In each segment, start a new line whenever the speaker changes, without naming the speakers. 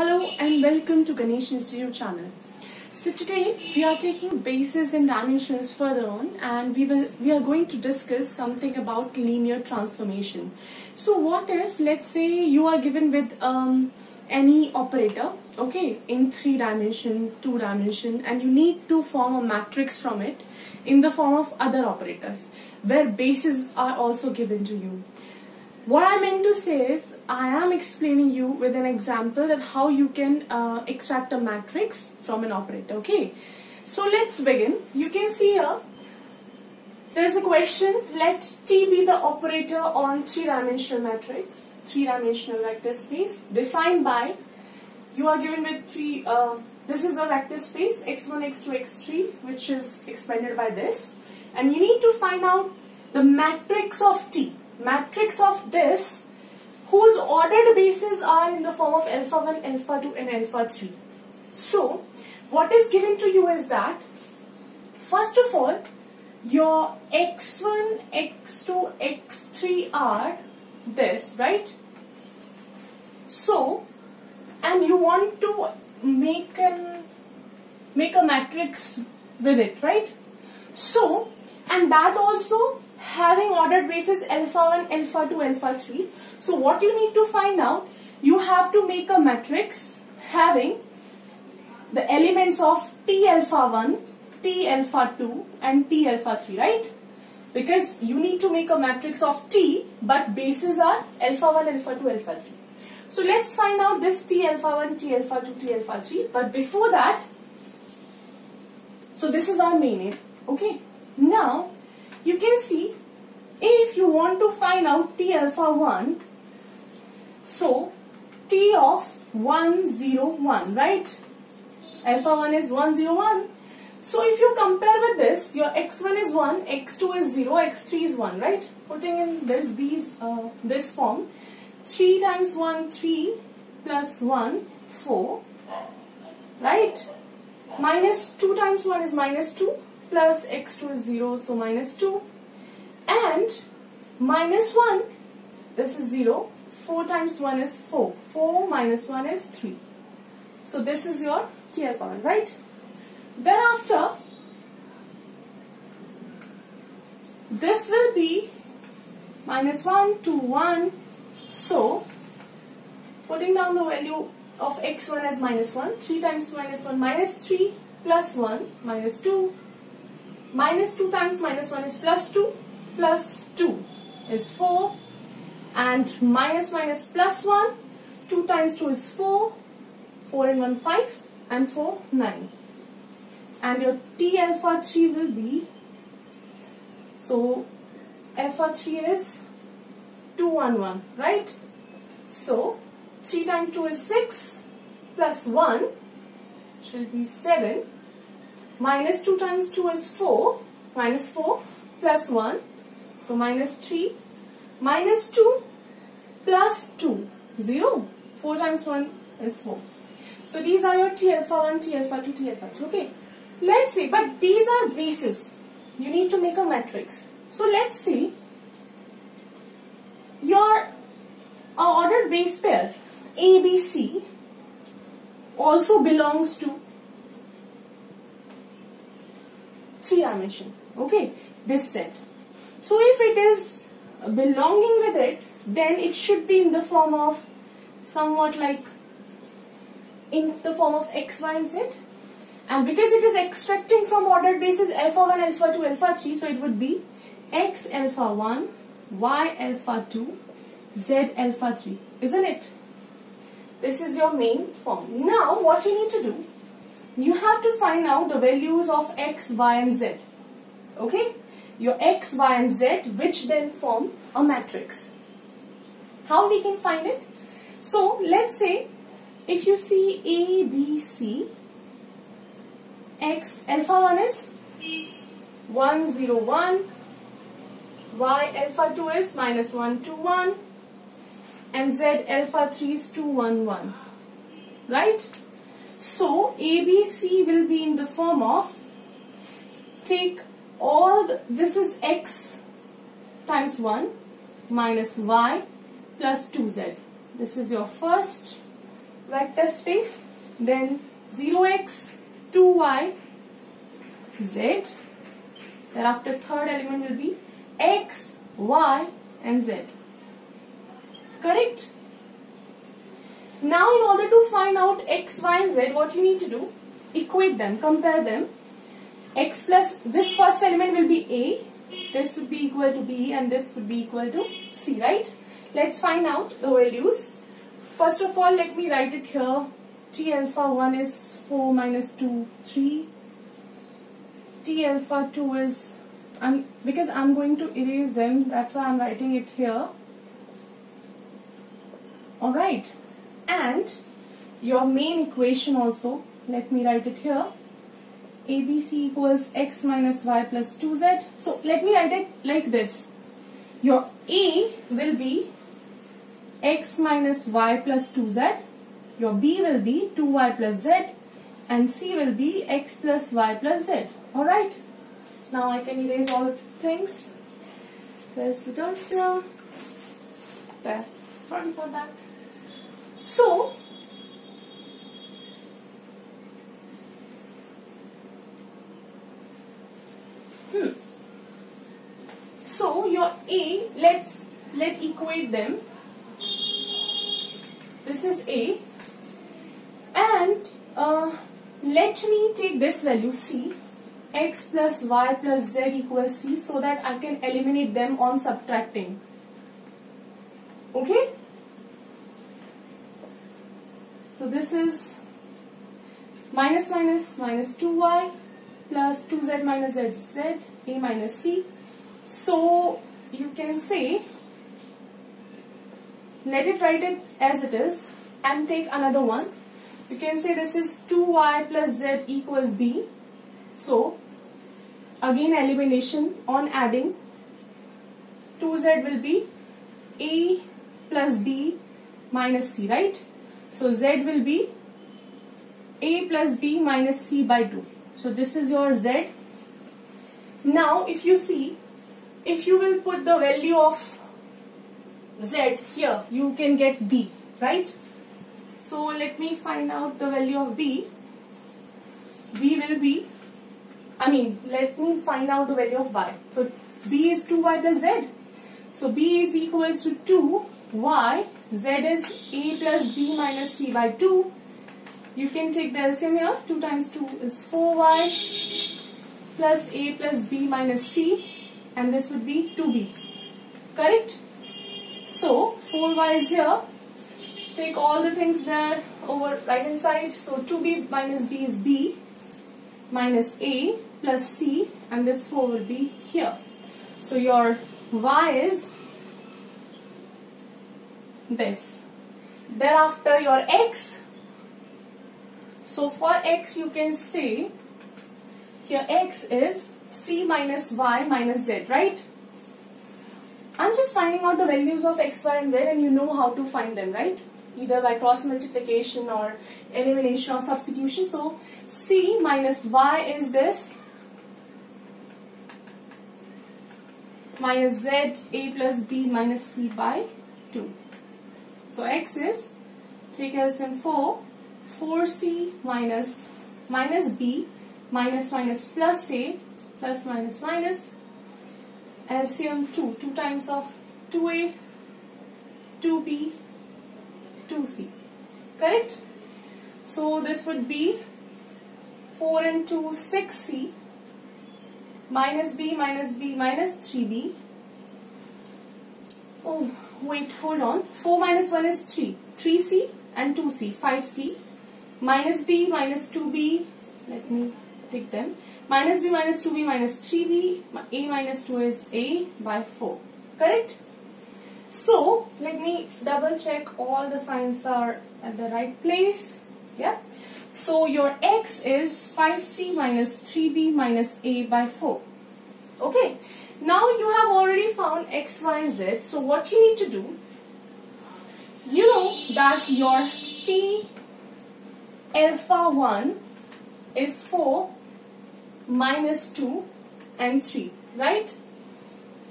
Hello and welcome to Ganesh Institute channel. So today we are taking bases and dimensions further on and we will we are going to discuss something about linear transformation. So what if let's say you are given with um, any operator okay in three dimension, two dimension and you need to form a matrix from it in the form of other operators where bases are also given to you. What I meant to say is, I am explaining you with an example that how you can uh, extract a matrix from an operator. Okay, so let's begin. You can see here, there is a question. Let T be the operator on three-dimensional matrix, three-dimensional vector space defined by. You are given with three. Uh, this is a vector space x1, x2, x3, which is expanded by this, and you need to find out the matrix of T matrix of this whose ordered bases are in the form of alpha 1, alpha 2 and alpha 3. So, what is given to you is that, first of all, your x1, x2, x3 are this, right? So, and you want to make an make a matrix with it, right? So, and that also having ordered bases alpha 1, alpha 2, alpha 3. So what you need to find out, you have to make a matrix having the elements of T alpha 1, T alpha 2 and T alpha 3, right? Because you need to make a matrix of T but bases are alpha 1, alpha 2, alpha 3. So let's find out this T alpha 1, T alpha 2, T alpha 3. But before that, so this is our main aim. Okay. Now, you can see if you want to find out T alpha 1, so T of 101, right? Alpha 1 is 101. So if you compare with this, your x1 is 1, x2 is 0, x3 is 1, right? Putting in this, these, uh, this form, 3 times 1, 3, plus 1, 4, right? Minus 2 times 1 is minus 2, plus x2 is 0, so minus 2. And minus 1, this is 0. 4 times 1 is 4. 4 minus 1 is 3. So this is your T alpha 1, right? Thereafter, this will be minus 1 to 1. So, putting down the value of x1 as minus 1, 3 times minus 1 minus 3 plus 1 minus 2 minus 2 times minus 1 is plus 2 plus 2 is 4 and minus minus plus 1 2 times 2 is 4 4 and 1 5 and 4 9 and your T alpha 3 will be so alpha 3 is 211 right? So 3 times 2 is 6 plus 1 which will be 7 minus 2 times 2 is 4 minus 4 plus 1 so minus 3 minus 2 plus 2 0 4 times 1 is 4 so these are your T alpha 1 T alpha 2 T alpha 2 okay. Let's see. But these are bases. You need to make a matrix. So let's see. Your ordered base pair ABC also belongs to three dimension. Okay. This set so if it is belonging with it then it should be in the form of somewhat like in the form of x y and z and because it is extracting from ordered bases alpha 1 alpha 2 alpha 3 so it would be x alpha 1 y alpha 2 z alpha 3 isn't it this is your main form now what you need to do you have to find out the values of x, y and z. Okay? Your x, y and z which then form a matrix. How we can find it? So, let's say if you see A, B, C, x alpha 1 is 1, 0, 1, y alpha 2 is minus 1, 2, 1 and z alpha 3 is 2, 1, 1. Right? So ABC will be in the form of take all the, this is x times 1 minus y plus 2z. This is your first vector space. Then 0x, 2y, z. Thereafter third element will be x, y and z. Correct? Now in order to find out x, y and z, what you need to do? Equate them, compare them. X plus, this first element will be a, this would be equal to b and this would be equal to c, right? Let's find out the values. First of all, let me write it here. T alpha 1 is 4 minus 2, 3. T alpha 2 is, I'm, because I'm going to erase them, that's why I'm writing it here. Alright. And your main equation also, let me write it here. ABC equals x minus y plus 2z. So let me write it like this. Your A will be x minus y plus 2z. Your B will be 2y plus z. And C will be x plus y plus z. Alright. Now I can erase all things. There's the duster. There. Sorry for that. So, hmm. So your A, let's let equate them. This is A, and uh, let me take this value C, x plus y plus z equals C, so that I can eliminate them on subtracting. Okay. So this is minus minus minus 2y plus 2z minus z, a minus c. So you can say, let it write it as it is and take another one. You can say this is 2y plus z equals b. So again elimination on adding 2z will be a plus b minus c, right? So Z will be A plus B minus C by 2. So this is your Z. Now if you see, if you will put the value of Z here, you can get B, right? So let me find out the value of B. B will be, I mean, let me find out the value of Y. So B is 2Y plus Z. So B is equals to 2 y, z is a plus b minus c by 2. You can take the LCM here. 2 times 2 is 4y plus a plus b minus c and this would be 2b. Correct? So 4y is here. Take all the things there over right hand side. So 2b minus b is b minus a plus c and this 4 will be here. So your y is this. Thereafter your x. So for x you can say here x is c minus y minus z, right? I'm just finding out the values of x, y and z and you know how to find them, right? Either by cross multiplication or elimination or substitution. So c minus y is this minus z a plus b minus c by 2. So x is, take LCM 4, 4c minus, minus b, minus minus plus a, plus minus minus, LCM 2, 2 times of 2a, 2b, 2c. Correct? So this would be 4 and 2, 6c, minus b minus b minus 3b. Oh, wait, hold on. 4 minus 1 is 3. 3c and 2c, 5c. Minus b minus 2b, let me take them. Minus b minus 2b minus 3b, a minus 2 is a by 4. Correct? So, let me double check all the signs are at the right place. Yeah. So, your x is 5c minus 3b minus a by 4. Okay. Now you have already found x, y and z. So what you need to do, you know that your t alpha 1 is 4 minus 2 and 3, right?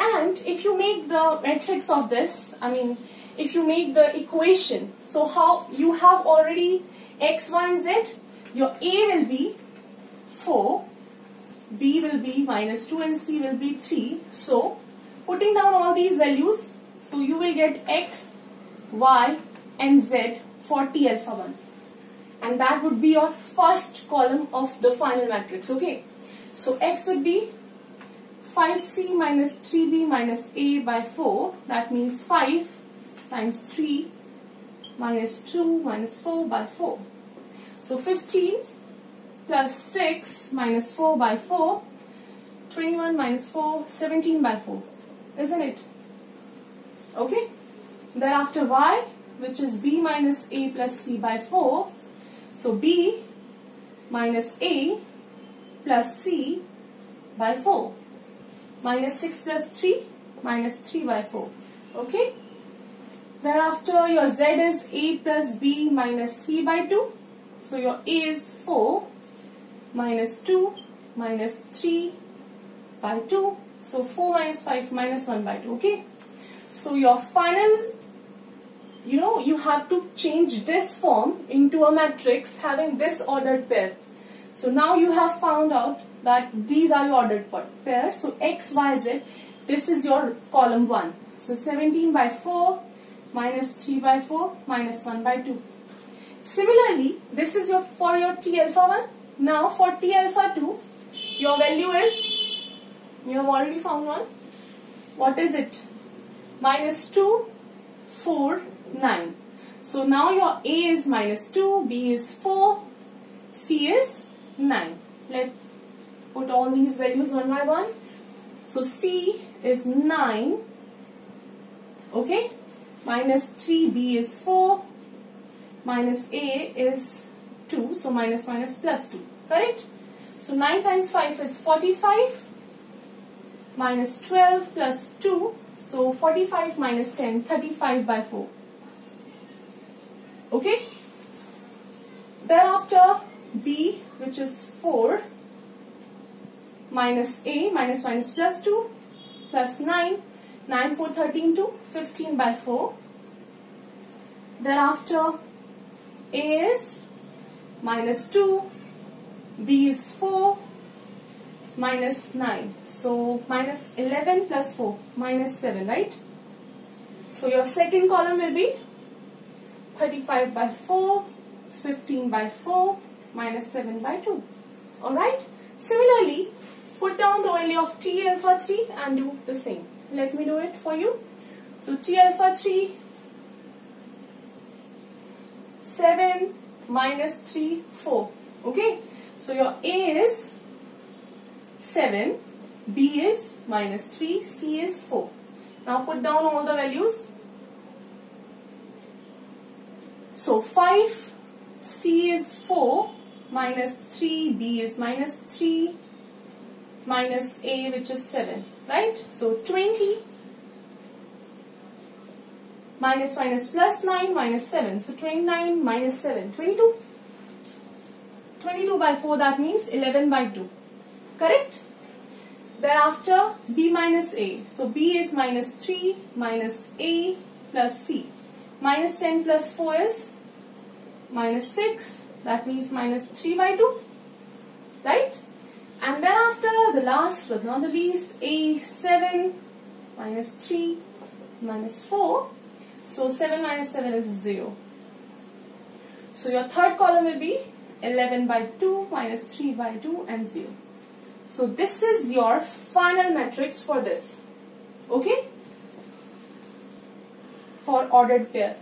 And if you make the matrix of this, I mean, if you make the equation, so how you have already x, y and z, your A will be 4, B will be minus 2 and C will be 3. So, putting down all these values, so you will get x, y and z for T alpha 1. And that would be your first column of the final matrix, okay? So, x would be 5c minus 3b minus a by 4, that means 5 times 3 minus 2 minus 4 by 4. So 15 plus 6 minus 4 by 4, 21 minus 4, 17 by 4, isn't it? Okay. Thereafter y, which is b minus a plus c by 4. So b minus a plus c by 4. Minus 6 plus 3, minus 3 by 4. Okay. Thereafter your z is a plus b minus c by 2. So your a is 4 minus 2 minus 3 by 2. So 4 minus 5 minus 1 by 2. Okay. So your final, you know, you have to change this form into a matrix having this ordered pair. So now you have found out that these are your ordered pair. So x, y, z, this is your column 1. So 17 by 4 minus 3 by 4 minus 1 by 2. Similarly, this is your for your T alpha 1. Now for T alpha 2, your value is, you have already found one. What is it? Minus 2, 4, 9. So now your A is minus 2, B is 4, C is 9. Let's put all these values one by one. So C is 9. Okay. Minus 3B is 4 minus a is 2. So minus minus plus 2. Correct? So 9 times 5 is 45 minus 12 plus 2. So 45 minus 10, 35 by 4. Okay? Thereafter b which is 4 minus a minus minus plus 2 plus 9 9 4 13 2 15 by 4 thereafter a is minus 2, B is 4, minus 9. So minus 11 plus 4, minus 7, right? So your second column will be 35 by 4, 15 by 4, minus 7 by 2. Alright? Similarly, put down the value of T alpha 3 and do the same. Let me do it for you. So T alpha 3 7 minus 3, 4. Okay. So your A is 7, B is minus 3, C is 4. Now put down all the values. So 5, C is 4, minus 3, B is minus 3, minus A which is 7. Right? So 20 minus minus plus 9 minus 7. So 29 minus 7, 22. 22 by 4 that means 11 by 2. Correct? Thereafter b minus a. So b is minus 3 minus a plus c. Minus 10 plus 4 is minus 6. That means minus 3 by 2. Right? And then after the last but not the least a 7 minus 3 minus 4 so 7 minus 7 is 0. So your third column will be 11 by 2 minus 3 by 2 and 0. So this is your final matrix for this. Okay? For ordered pair,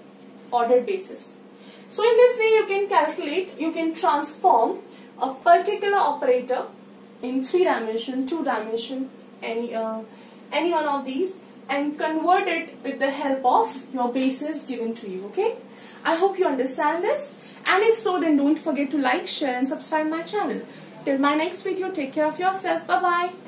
ordered basis. So in this way you can calculate, you can transform a particular operator in 3 dimension, 2 dimension, any, uh, any one of these and convert it with the help of your bases given to you. Okay? I hope you understand this. And if so, then don't forget to like, share and subscribe my channel. Till my next video, take care of yourself. Bye-bye.